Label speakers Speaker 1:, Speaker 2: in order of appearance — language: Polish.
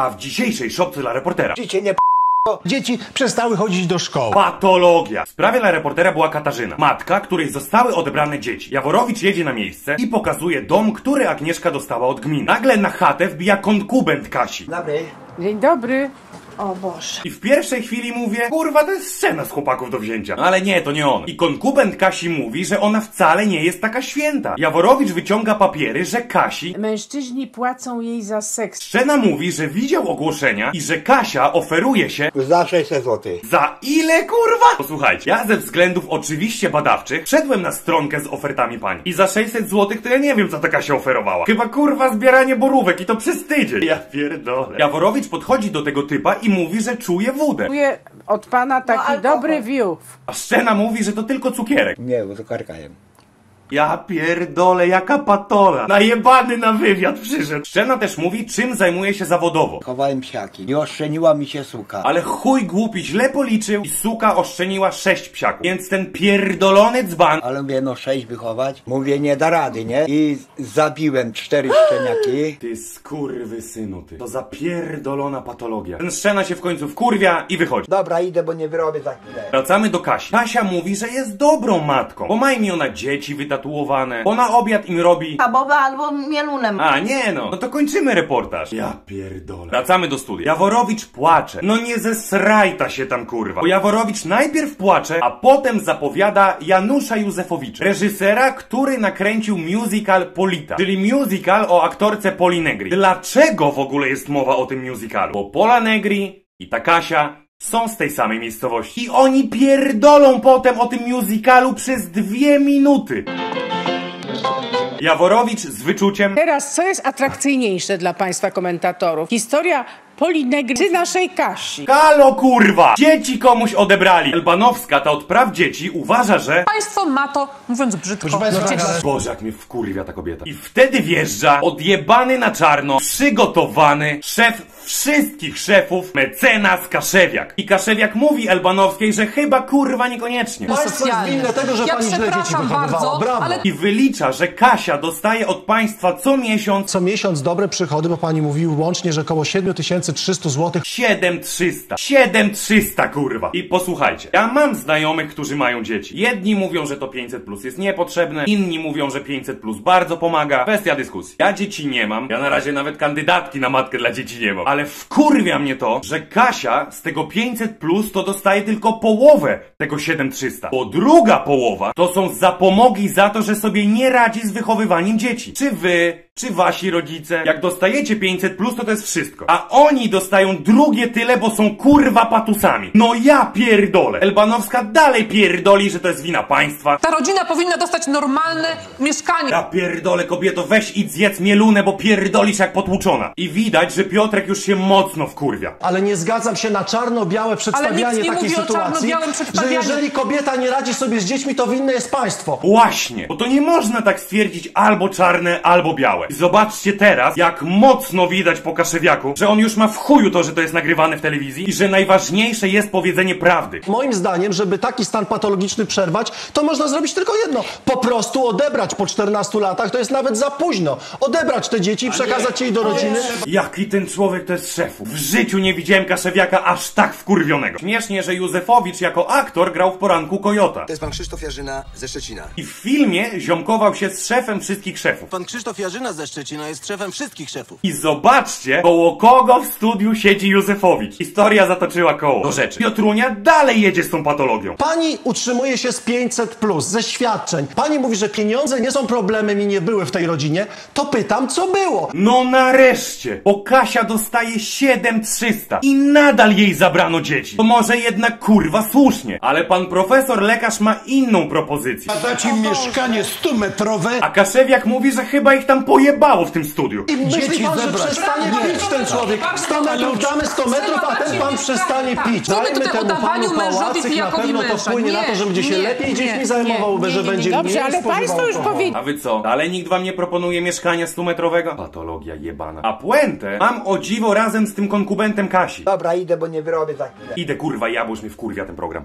Speaker 1: A w dzisiejszej szopce dla reportera
Speaker 2: Życie nie p***, dzieci przestały chodzić do szkoły.
Speaker 1: Patologia. W sprawie dla reportera była Katarzyna, matka, której zostały odebrane dzieci. Jaworowicz jedzie na miejsce i pokazuje dom, który Agnieszka dostała od gminy. Nagle na chatę wbija konkubent Kasi.
Speaker 2: Dobry.
Speaker 3: Dzień dobry. O Boże.
Speaker 1: I w pierwszej chwili mówię, kurwa, to jest scena z chłopaków do wzięcia. No ale nie, to nie on. I konkubent Kasi mówi, że ona wcale nie jest taka święta. Jaworowicz wyciąga papiery, że Kasi...
Speaker 3: Mężczyźni płacą jej za seks.
Speaker 1: Szczena mówi, że widział ogłoszenia i że Kasia oferuje się
Speaker 2: Za 600 zł.
Speaker 1: Za ile kurwa? Posłuchajcie, ja ze względów oczywiście badawczych wszedłem na stronkę z ofertami pani. I za 600 zł to ja nie wiem co taka się oferowała. Chyba kurwa zbieranie borówek i to przez tydzień. Ja pierdolę. Jaworowicz podchodzi do tego typa i mówi, że czuje wódę.
Speaker 3: Czuję od pana taki
Speaker 2: alkohol.
Speaker 3: dobry view.
Speaker 1: A Szczena mówi, że to tylko cukierek.
Speaker 2: Nie, bo to karkajem.
Speaker 1: Ja pierdolę, jaka patola. Najebany na wywiad przyszedł. Szczena też mówi, czym zajmuje się zawodowo.
Speaker 2: Chowałem psiaki. Nie oszczeniła mi się suka.
Speaker 1: Ale chuj głupi źle policzył i suka oszczeniła sześć psiaków. Więc ten pierdolony dzban
Speaker 2: Ale mówię, no sześć wychować. Mówię, nie da rady, nie? I zabiłem cztery szczeniaki.
Speaker 1: Ty skurwy synu ty. To za pierdolona patologia. Ten szczena się w końcu wkurwia i wychodzi.
Speaker 2: Dobra, idę, bo nie wyrobię za chwilę.
Speaker 1: Wracamy do Kasi. Kasia mówi, że jest dobrą matką. Bo ma mi ona dzieci wytatuowane. Bo na obiad im robi...
Speaker 4: Schabowe albo mielunem.
Speaker 1: A, nie no. No to kończymy reportaż. Ja pierdolę. Wracamy do studia. Jaworowicz płacze. No nie zesrajta się tam kurwa. Bo Jaworowicz najpierw płacze, a potem zapowiada Janusza Józefowicza. Reżysera, który nakręcił musical Polita. Czyli musical o aktorce Poli Negri. Dlaczego w ogóle jest mowa o tym musicalu? Bo Pola Negri i ta Kasia są z tej samej miejscowości. I oni pierdolą potem o tym musicalu przez dwie minuty. Jaworowicz z wyczuciem
Speaker 3: Teraz, co jest atrakcyjniejsze dla państwa komentatorów? Historia Polinegry czy naszej Kasi?
Speaker 1: Halo kurwa! Dzieci komuś odebrali! Elbanowska, ta od praw dzieci, uważa, że...
Speaker 5: Państwo ma to, mówiąc brzydko, gdzieś
Speaker 1: Boże, jak mnie wkurwia ta kobieta. I wtedy wjeżdża odjebany na czarno, przygotowany szef wszystkich szefów, mecenas Kaszewiak. I Kaszewiak mówi Elbanowskiej, że chyba kurwa niekoniecznie.
Speaker 6: Państwo jest winne tego, że
Speaker 5: ja
Speaker 6: pani źle dzieci
Speaker 5: przepraszam
Speaker 6: wychowywała.
Speaker 5: bardzo,
Speaker 6: Brawo.
Speaker 5: ale
Speaker 1: I wylicza, że Kasia dostaje od państwa co miesiąc
Speaker 6: Co miesiąc dobre przychody, bo pani mówił łącznie, że około 7300 zł.
Speaker 1: 7300. 7300 kurwa. I posłuchajcie, ja mam znajomych, którzy mają dzieci. Jedni mówią, że to 500 plus jest niepotrzebne, inni mówią, że 500 plus bardzo pomaga. Kwestia dyskusji. Ja dzieci nie mam. Ja na razie nawet kandydatki na matkę dla dzieci nie mam. Ale wkurwia mnie to, że Kasia z tego 500 plus to dostaje tylko połowę tego 7300. Bo druga połowa to są zapomogi za to, że sobie nie radzi z wychowywaniem dzieci. Czy wy czy wasi rodzice, jak dostajecie 500 plus, to to jest wszystko. A oni dostają drugie tyle, bo są kurwa patusami. No ja pierdolę. Elbanowska dalej pierdoli, że to jest wina państwa.
Speaker 5: ta rodzina powinna dostać normalne mieszkanie.
Speaker 1: Ja pierdolę kobieto, weź i zjedz mielunę, bo pierdolisz jak potłuczona. I widać, że Piotrek już się mocno wkurwia.
Speaker 6: Ale nie zgadzam się na czarno-białe przedstawianie
Speaker 5: nikt nie
Speaker 6: takiej
Speaker 5: mówi o
Speaker 6: sytuacji,
Speaker 5: czarno-białym
Speaker 6: że
Speaker 5: przedstawianiu.
Speaker 6: jeżeli kobieta nie radzi sobie z dziećmi, to winne jest państwo.
Speaker 1: Właśnie, bo to nie można tak stwierdzić albo czarne, albo białe. I zobaczcie teraz, jak mocno widać po Kaszewiaku, że on już ma w chuju to, że to jest nagrywane w telewizji i że najważniejsze jest powiedzenie prawdy.
Speaker 6: Moim zdaniem, żeby taki stan patologiczny przerwać, to można zrobić tylko jedno. Po prostu odebrać po 14 latach, to jest nawet za późno. Odebrać te dzieci i przekazać jej do rodziny.
Speaker 1: Jaki ten człowiek to jest szefu? W życiu nie widziałem Kaszewiaka aż tak wkurwionego. Śmiesznie, że Józefowicz jako aktor grał w poranku Kojota.
Speaker 7: To jest pan Krzysztof Jarzyna ze Szczecina.
Speaker 1: I w filmie ziomkował się z szefem wszystkich szefów.
Speaker 7: Pan Krzysztof Jarzyna ze Szczecina jest szefem wszystkich szefów.
Speaker 1: I zobaczcie, koło kogo w studiu siedzi Józefowicz. Historia zatoczyła koło. Do rzeczy. Piotrunia dalej jedzie z tą patologią.
Speaker 6: Pani utrzymuje się z 500 plus, ze świadczeń. Pani mówi, że pieniądze nie są problemem i nie były w tej rodzinie. To pytam, co było?
Speaker 1: No nareszcie, bo Kasia dostaje 7300 i nadal jej zabrano dzieci. To może jednak kurwa słusznie, ale pan profesor lekarz ma inną propozycję.
Speaker 8: Dać im mieszkanie 100-metrowe,
Speaker 1: A Kaszewiak mówi, że chyba ich tam pojebało w tym studiu.
Speaker 6: I myśli
Speaker 8: Dzieci
Speaker 6: pan, że przestanie
Speaker 8: Nie.
Speaker 6: pić ten człowiek? 100 metrów damy 100 metrów, a ten pan przestanie pić.
Speaker 5: Co my
Speaker 6: Dajmy temu panu pałacyk, na pewno to wpłynie na to, że będzie się
Speaker 5: nie,
Speaker 6: lepiej dziećmi
Speaker 5: nie,
Speaker 6: zajmował, że będzie
Speaker 3: Dobrze,
Speaker 6: mniej
Speaker 3: ale
Speaker 6: spożywał
Speaker 3: państwo już powiedzieli.
Speaker 1: A wy co? Dalej nikt wam nie proponuje mieszkania 100-metrowego? Patologia jebana. A puentę mam o dziwo razem z tym konkubentem Kasi.
Speaker 2: Dobra, idę, bo nie wyrobię za chwilę.
Speaker 1: Idę kurwa, jabłusz mnie wkurwia ten program.